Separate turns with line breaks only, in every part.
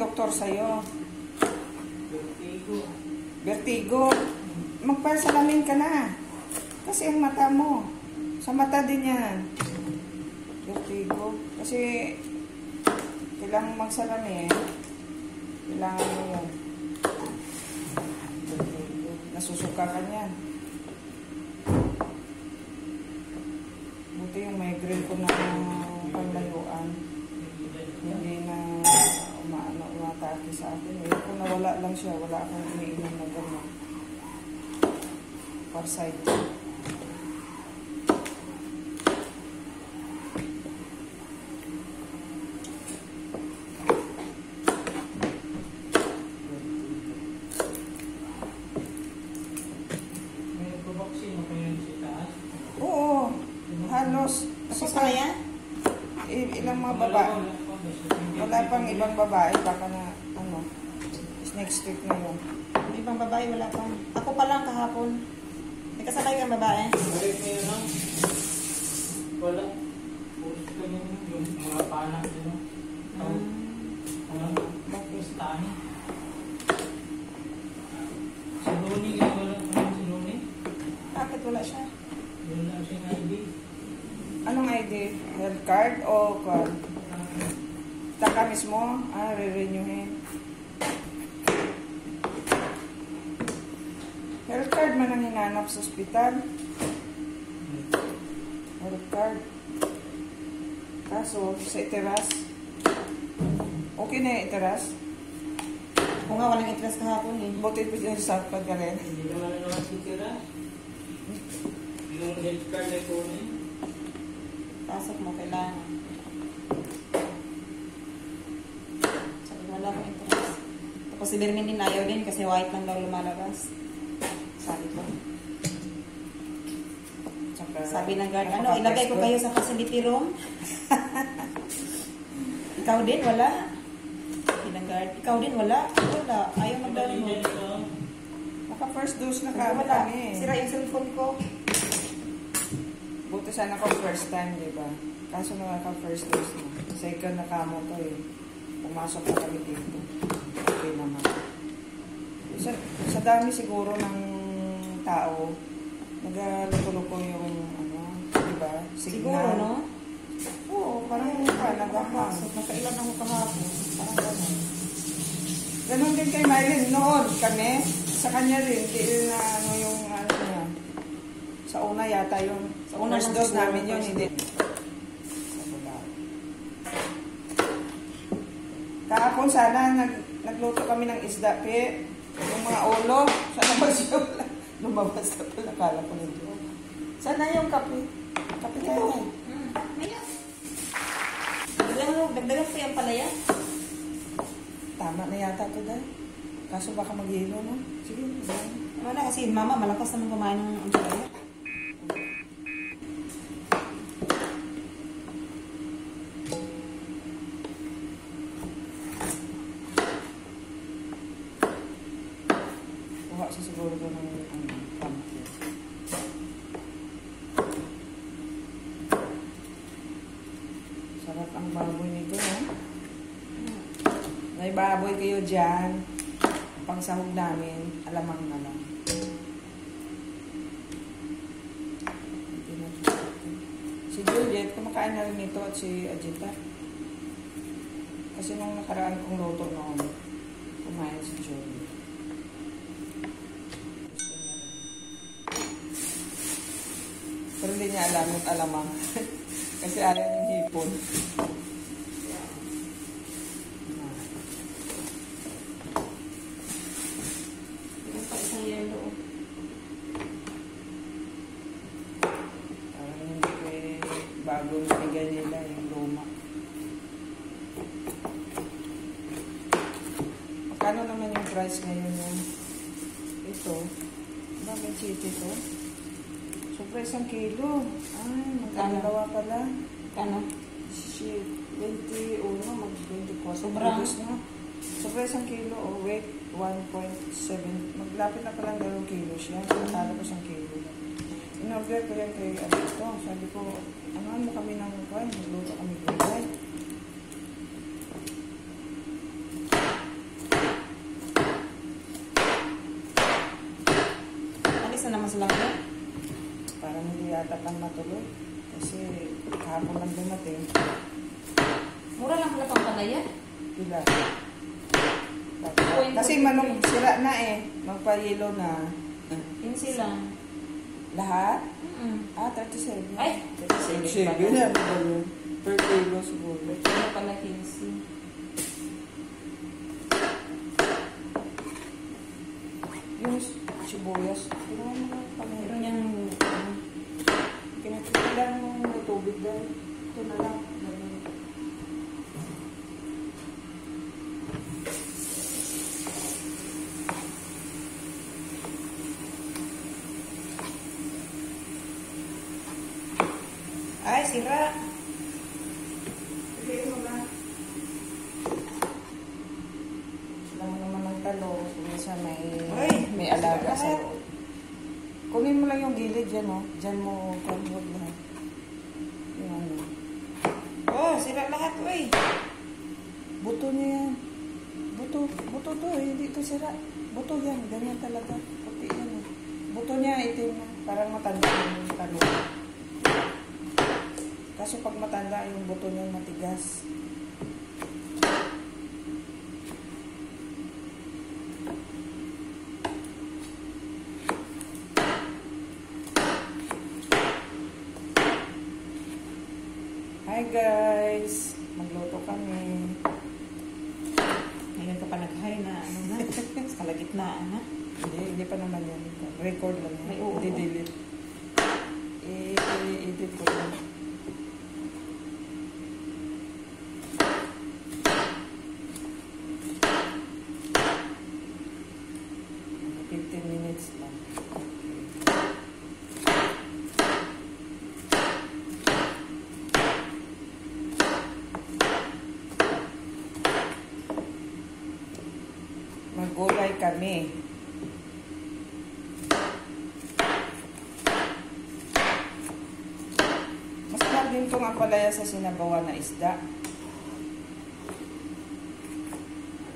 doktor sa'yo?
Vertigo.
Vertigo. Magpasalamin ka na. Kasi ang mata mo. Sa mata din yan. Vertigo. Kasi kailangan magsalamin. Kailangan mo yan. Nasusuka ka niyan. Buti yung migraine ko na panglayuan. Hindi na umaano, umatake sa akin. Eh, kung nawala lang siya, wala akong umiinom na gano'n. Parsite.
May nagpabaksin mo kayo sa taas.
Oo, halos.
Kasi pa yan?
ilang mga babae. Wala pang ibang babae, na yun.
Yung ibang babae, wala pa. Ako pa lang kahapon. May kasabay kang babae.
Balik mo yun, no? Wala. Pulis ka yun, yung mga panak yun, no?
Um,
Ano? Bakit tani? Si Loni, kaya wala pa rin si Loni.
bakit wala siya?
Yun lang siyang ID.
Anong ID? Health card o card? Taka mismo, ah, re-renewin. Health card man ang hinanap sa ospital. Health card. Kaso, sa iteras. Okay na yung iteras.
Kung nga walang interest kahapon eh.
Buti pa yung sa ka rin.
Hindi naman na naman sitira. Yung health card ay kunin.
Pasok mo, kailangan. Sabi wala akong interest. Tapos si Bermin din ayaw din kasi white lang daw lumalabas. Sabi ko.
Tsaka,
Sabi ng guard, ano, ilagay ko kayo sa facility room? ikaw din, wala. Sabi ng guard, ikaw din, wala. Wala, ayaw magdala mo.
Naka first dose na kami
wala.
kami.
Sira yung cellphone ko.
Buti sana ko first time, di ba? Kaso na ka first dose na. Second na kamo to eh. Pumasok na kami dito. Okay naman. Sa, sa dami siguro ng tao, nagaluto-luto yung ano, di ba?
Siguro, no?
Oo, parang yung pa, nagahang.
Nakailan ako kahapon. Parang ganun.
Ganon din kay Mylene noon kami. Sa kanya rin, di rin na ano yung ano niya. Sa una yata yung
Sa una
first dose namin yun, hindi. Kahapon sana nag, nagluto kami ng isda, pe. Yung mga ulo, sa labas yun. Lumabas na pala, kala ko nito. Sana yung kape. Kape tayo.
Hmm, ayan. Dagdagan dagdagan ko yung palaya.
Tama na yata to dahil. Kaso baka maghihilo, no? Sige, yan.
Wala kasi mama, malakas naman kumain ng ang palaya.
Kuha siya siguro doon ng ano, pumpkin. Sarap ang baboy nito, no? May baboy kayo dyan. Pang sahog namin, alamang na lang. Si Juliet, kumakain na rin nito at si Ajita. Kasi nung nakaraan kong luto noon, kumain si Juliet. Pero hindi niya alam at alamang. Kasi ayaw ng hipon.
Yung pa isang yelo.
Parang hindi ko eh, nabigay nila yung luma. Magkano naman yung price ngayon yung ito? Ba, may chiti to? Sobra isang kilo. Ay, magkalawa pala.
Kano?
Shit, 21, mag-24.
Sobra.
kilos na. Kilo, oh, weight 1.7. Maglapit na palang dalawang kilo siya. Talo ko isang kilo in-order ko yan kay ano Adito. Sabi ko, anuhan mo kami ng kuhan, magluto kami gulay. Alis na naman sila ko. Parang hindi yata pang matulog. Kasi kahapon lang dumating.
Mura lang pala pang panaya?
Pila.
Diba?
Kasi manong sira na eh. Magpayelo na.
Yun sila.
Lahat?
Mm.
Ah, 37.
Ay,
37 yan. Per kilo siguro.
Ano pala pinsi?
Yung sibuyas. Ano nga pala.
Meron yung... ano,
Kinakita lang ng tubig dahil. Ito na lang. Ay, sira. Sige mo na. Sila mo naman ng talo. Minsan may,
Ay,
may alaga sa loob. Kunin mo lang yung gilid dyan, oh. Dyan mo kalbog lahat. Yung ano.
Oh, sira lahat, uy.
Buto niya yan. Buto. Buto to, eh. Hindi to sira. Buto yan. Ganyan talaga. Puti yan, eh. Buto niya, itim na. Parang matanda yung talo. Kaso pag matanda, yung buto niya matigas. Hi guys! Magluto kami.
Ngayon ka pa nag-hi na, ano na, sa kalagitnaan na.
Hindi, hindi pa naman yan. Record lang yan.
May oo.
I-delete. I-edit ko lang. Mga 15 minutes lang. Magulay kami. Mas din itong ampalaya sa sinabawan na isda.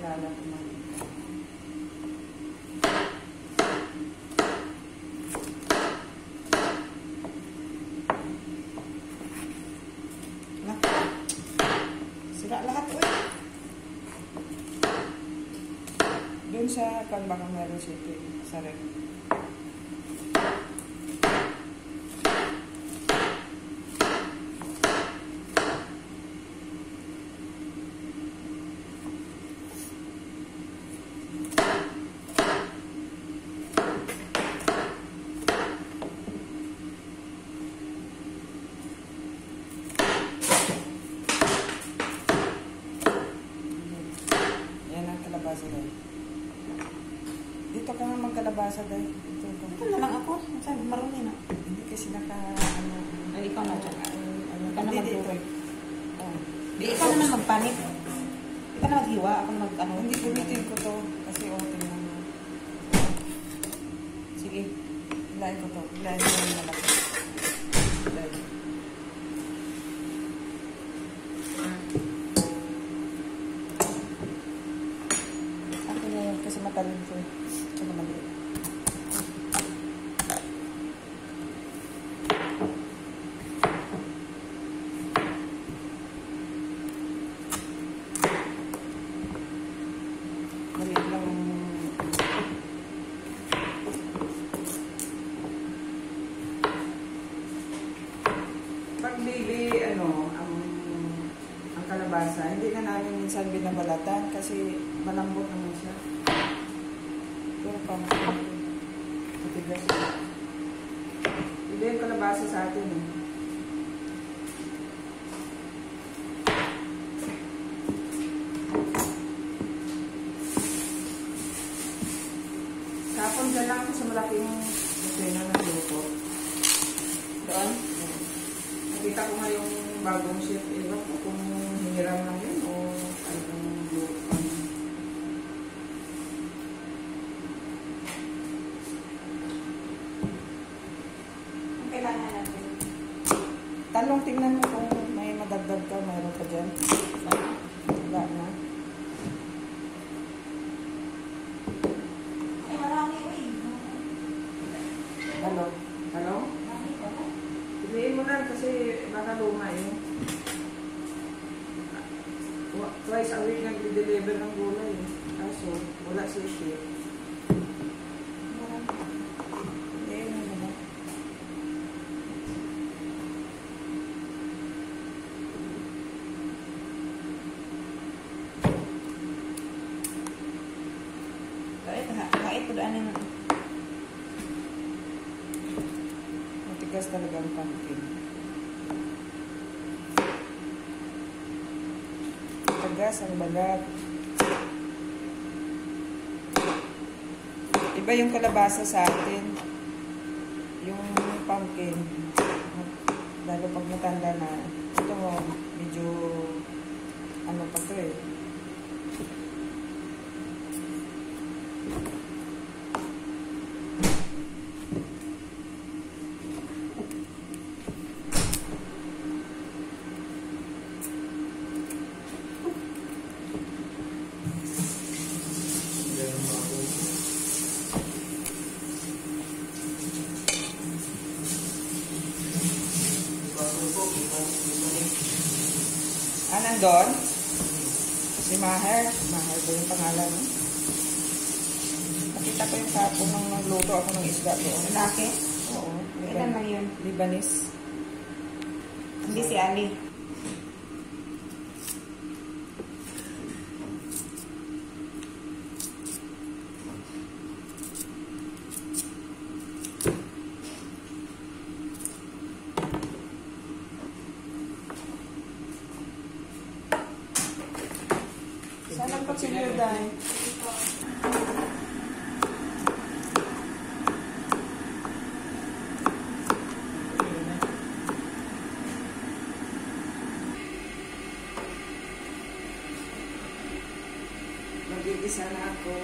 Alala ko man.
Naku. Sira lahat, uy.
Doon sa kan baka meron siya sa rep. Yan ang kalabasa dahil. Dito ka magkalabasa dahil. Ito, ito.
Ito na lang ako. Sabi, marumi na.
Hindi kasi naka, ano,
Ay, ikaw na dyan.
ano,
Ikaw na magturo.
Oh.
Di, ikaw na lang magpanit. Ikaw na maghiwa. Ako na mag, ano.
Hindi gamitin ko to kasi oh, tingnan mo. Sige, hilahin ko to. Hilahin ko yung malaki. Hilahin. Ako na yun kasi matalim ko. eh. Ito naman yun. Maliit lang pag baby, ano, ang, ang kalabasa, hindi na namin minsan binabalatan kasi malambot naman siya. Pero pang matigas. Hindi yung kalabasa sa atin eh. Kapon dyan lang ako sa malaking kusina ng luto.
Doon.
Nakita ko nga yung bagong chef. Ewan ko kung hiniram lang yun o anong luto.
Ang kailangan natin.
Talong tingnan mo kung may madagdag ka, mayroon ka dyan. Wala na.
Ay, marami, uy.
Hello? Hello?
Marami, oh.
unan kasi baka luma. Wa- Twice a week nag-deliver ng gulay. eh. Kaso, wala si ship. Hindi, ano naman.
Kahit, kahit po daan ng
Matigas talaga ang pumpkin. Tagas ang balat. Iba yung kalabasa sa atin. Yung pumpkin. Lalo pag matanda na. Ito mo, medyo ano pa to eh. Ah, nandun? Si Maher. Maher ba yung pangalan? Nakita ko yung kapon nung nagluto ako ng isda doon.
lalaki.
Oo.
Kailan lang yun?
Libanese.
Hindi si Ali.
Saan ang kutsilyo dahil? Magigisa na ako.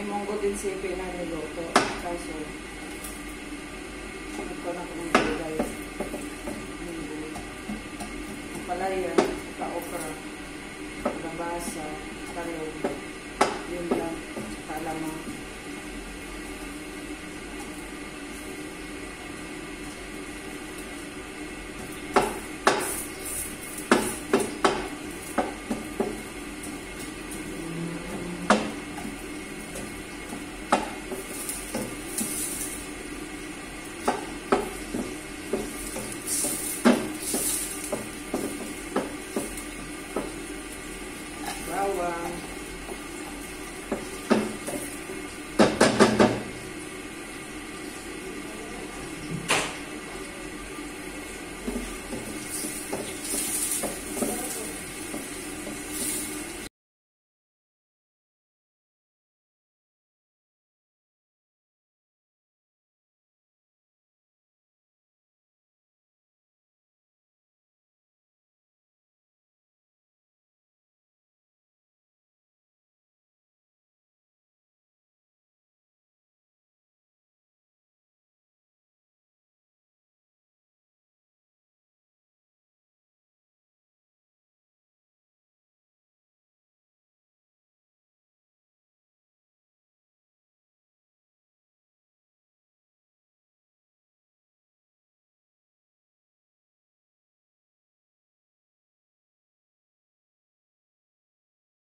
May munggo din si Pina niluto. Kaso, sabi